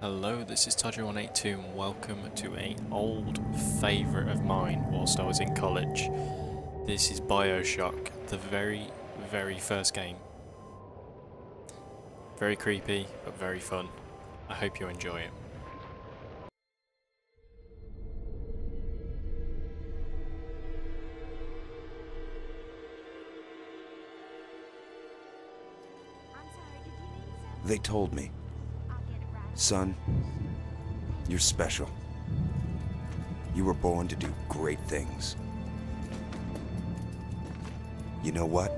Hello, this is Todger182 and welcome to an old favourite of mine whilst I was in college. This is Bioshock, the very, very first game. Very creepy, but very fun. I hope you enjoy it. They told me. Son, you're special. You were born to do great things. You know what?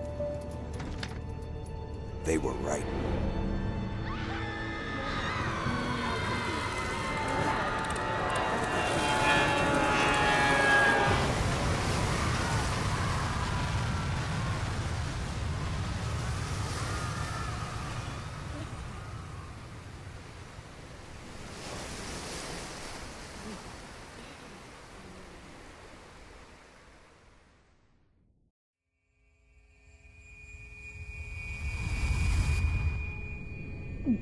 They were right. Wow.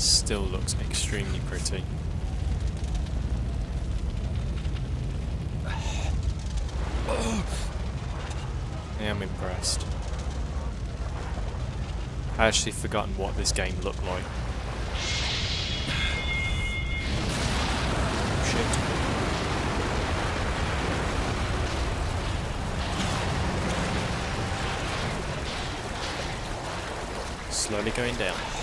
Still looks extremely pretty. I am impressed. I actually forgotten what this game looked like. Shit. Slowly going down.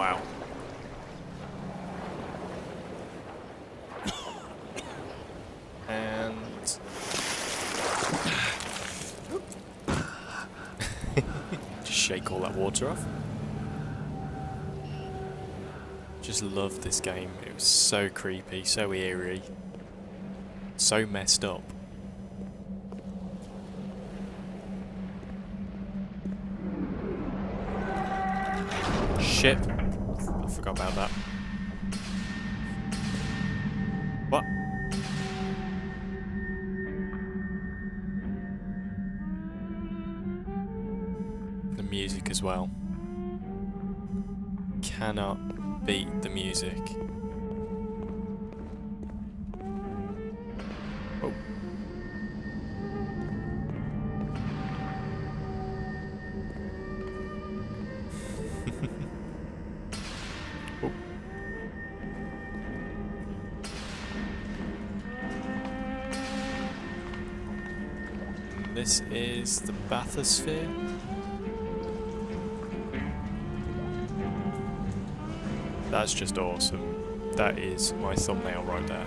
Wow. And just shake all that water off. Just love this game. It was so creepy, so eerie, so messed up. Shit. Forgot about that. What? The music as well. Cannot beat the music. Is the bathysphere. That's just awesome. That is my thumbnail right there.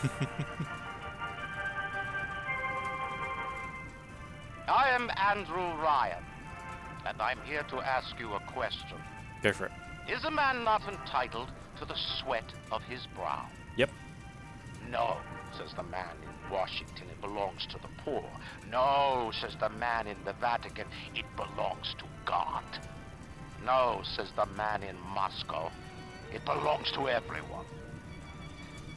I am Andrew Ryan, and I'm here to ask you a question. Go for it. Is a man not entitled to the sweat of his brow? Yep. No, says the man in Washington, it belongs to the poor. No, says the man in the Vatican, it belongs to God. No, says the man in Moscow, it belongs to everyone.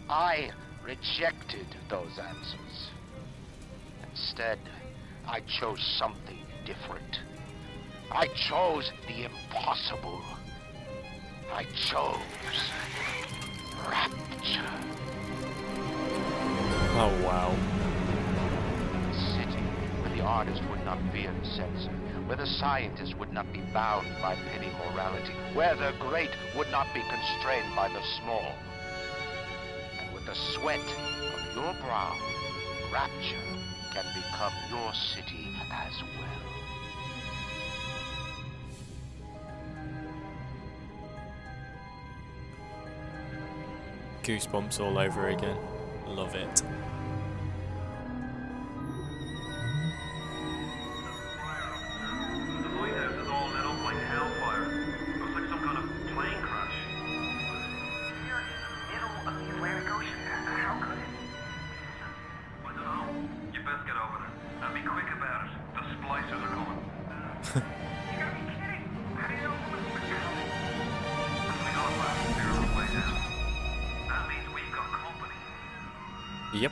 I rejected those answers. Instead, I chose something different. I chose the impossible. I chose rapture. Oh wow. City where the artist would not fear the censor, where the scientist would not be bound by petty morality, where the great would not be constrained by the small. The sweat of your brow, rapture can become your city as well. Goosebumps all over again. Love it. Yep.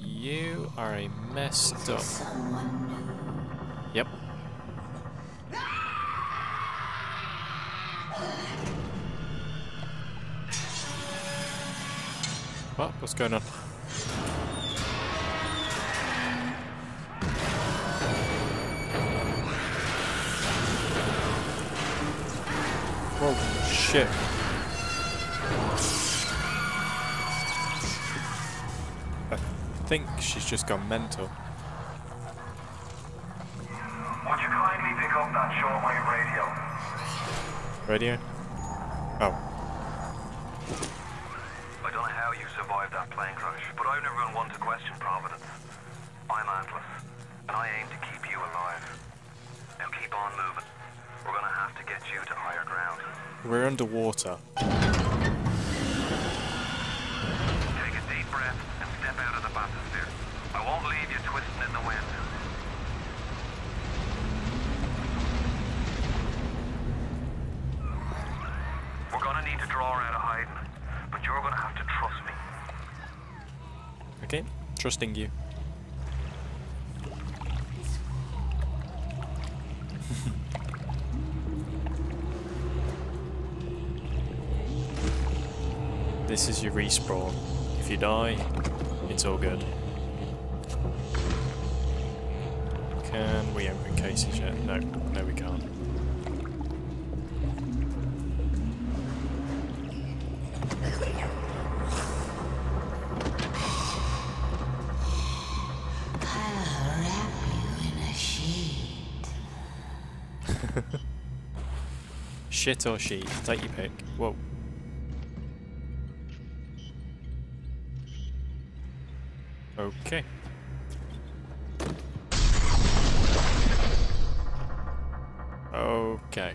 You are a messed up. Yep. What? What's going on? Whoa, shit. I think she's just gone mental. Would you kindly pick up that shortwave radio? Radio? Oh. I don't know how you survived that plane crash, but I've never been one to question Providence. I'm Atlas, and I aim to keep you alive. Now keep on moving. We're gonna have to get you to higher ground. We're underwater. Take a deep breath and step out of the bathysphere. I won't leave you twisting in the wind. We're gonna need to draw her out of hiding, but you're gonna have to trust me. Okay, trusting you. Your respawn. If you die, it's all good. Can we open cases yet? No, no we can't. I'll wrap you in a sheet. Shit or sheet? Take your pick. Whoa. Okay. Okay.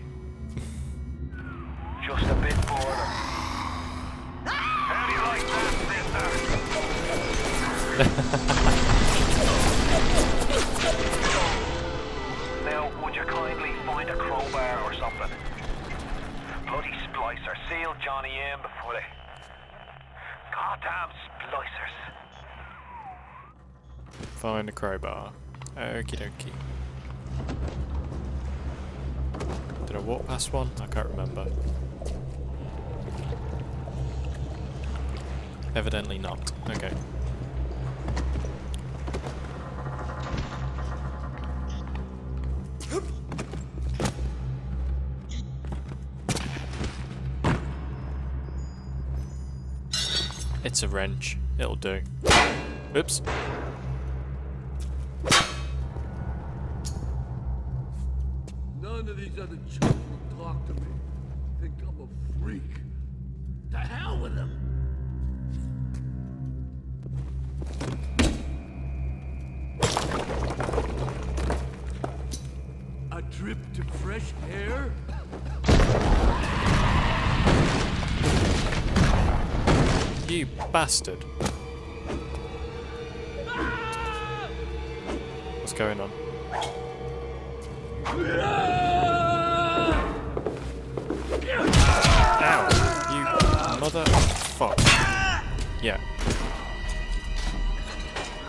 Just a bit border. How do you like that, sister? now, would you kindly find a crowbar or something? Bloody splicer. Seal Johnny in before they... Goddamn splicers. Find a crowbar. Okie dokie. Did I walk past one? I can't remember. Evidently not. Okay. It's a wrench. It'll do. Oops. You bastard. What's going on? Ow! You mother fuck. Yeah.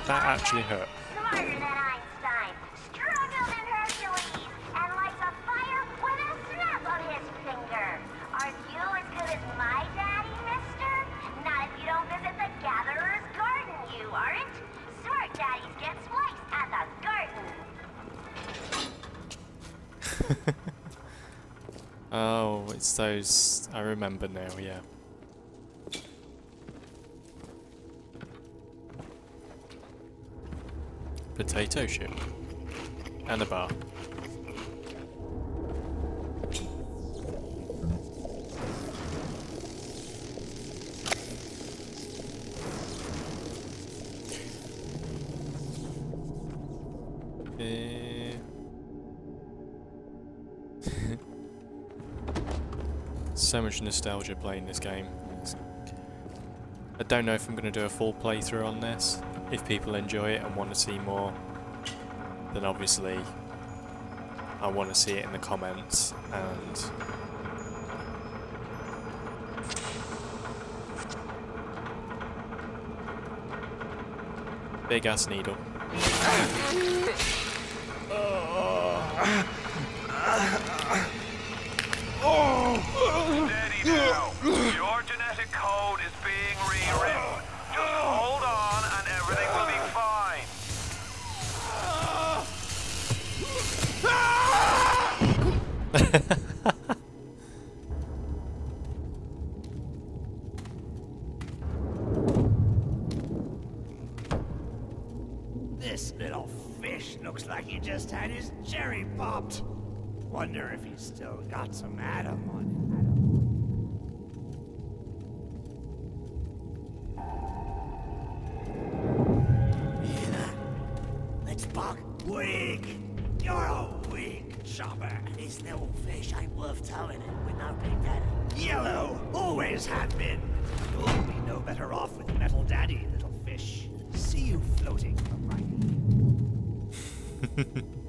That actually hurt. Oh, it's those. I remember now, yeah. Potato chip. And a bar. Nostalgia playing this game. I don't know if I'm going to do a full playthrough on this. If people enjoy it and want to see more, then obviously I want to see it in the comments and big ass needle. little fish ain't worth towing it with no big daddy. Yellow always have been. You'll be no better off with metal daddy, little fish. See you floating from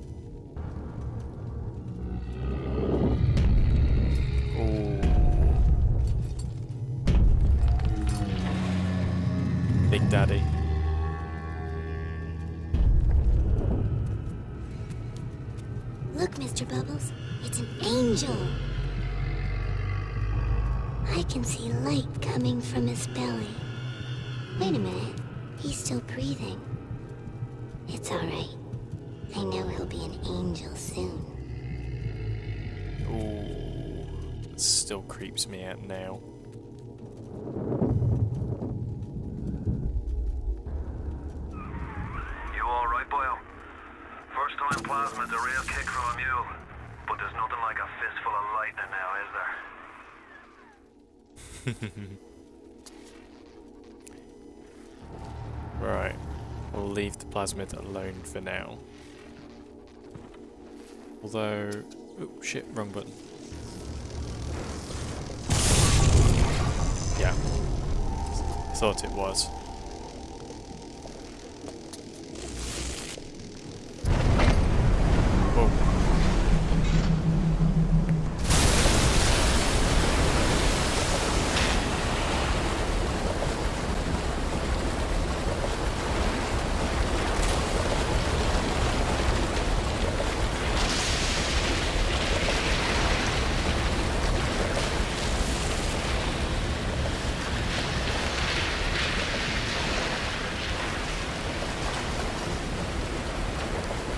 It's alright. I know he'll be an angel soon. Ooh. It still creeps me out now. You alright, boyo? First time plasmid's a real kick from a mule. But there's nothing like a fistful of lightning now, is there? leave the plasmid alone for now. Although... Oh, shit, wrong button. Yeah. Thought it was. Whoa.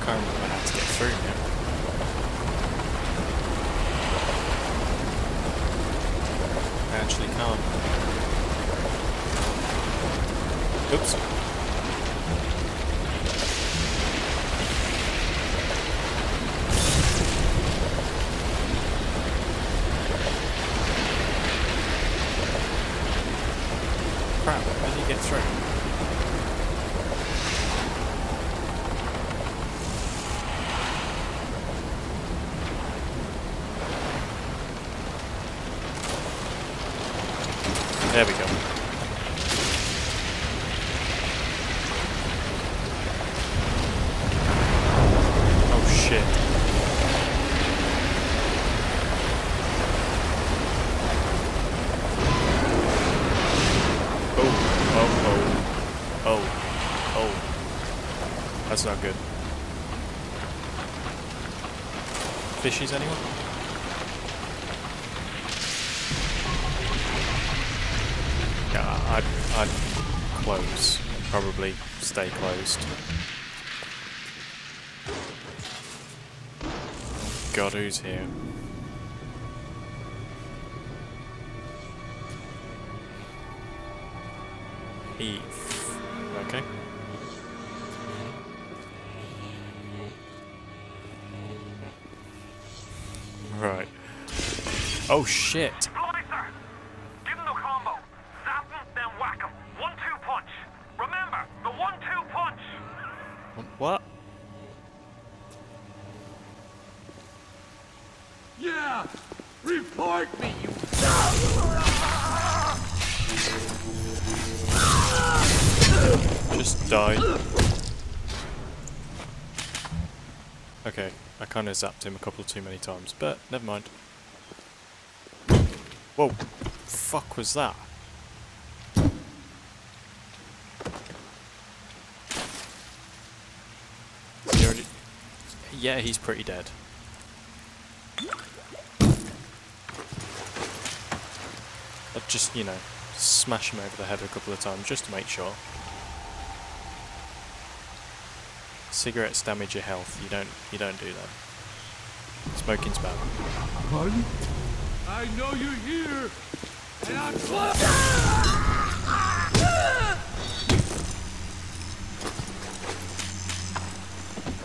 Can't I actually can't. Oops. There we go. Oh shit. Oh, oh, oh, oh, oh. That's not good. Fishies, anyone? Close. Probably stay closed. God, who's here? Eve. Okay. Right. Oh shit! Report me, you Just die. Okay, I kind of zapped him a couple too many times, but never mind. Whoa, fuck was that? Yeah, he's pretty dead. Just, you know, smash him over the head a couple of times just to make sure. Cigarettes damage your health. You don't you don't do that. Smoking's bad. Pardon? I know you're here, and I'm glad.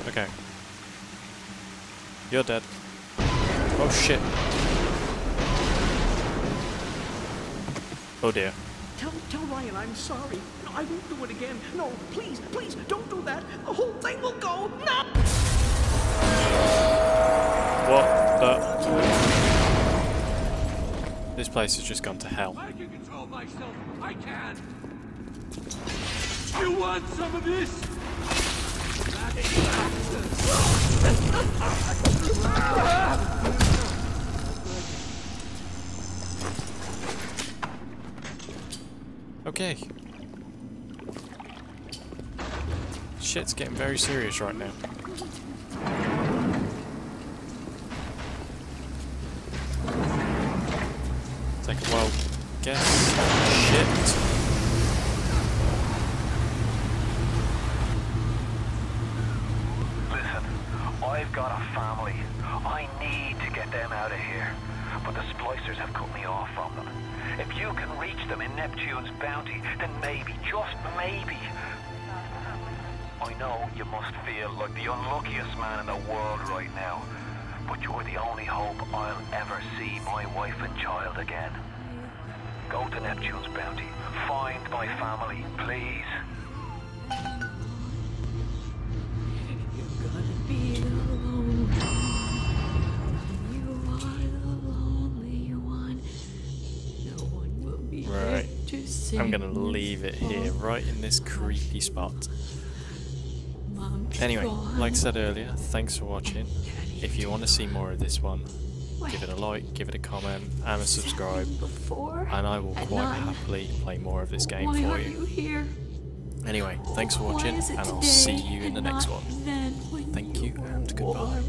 Okay. You're dead. Oh shit. Oh dear. Tell, tell Ryan I'm sorry. No, I won't do it again. No, please, please, don't do that. The whole thing will go. No! What the This place has just gone to hell. I can control myself. I can. You want some of this? Okay. Shit's getting very serious right now. Take a wild guess. Shit. Listen, I've got a family. Them out of here. But the splicers have cut me off from them. If you can reach them in Neptune's bounty, then maybe, just maybe. I know you must feel like the unluckiest man in the world right now. But you're the only hope I'll ever see my wife and child again. Go to Neptune's bounty. Find my family, please. I'm gonna leave it here, right in this creepy spot. Anyway, like I said earlier, thanks for watching. If you want to see more of this one, give it a like, give it a comment, and a subscribe, and I will quite happily play more of this game for you. Anyway, thanks for watching, and I'll see you in the next one. Thank you and goodbye.